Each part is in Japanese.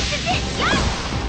ってて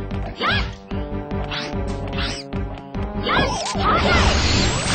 よし